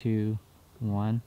two, one.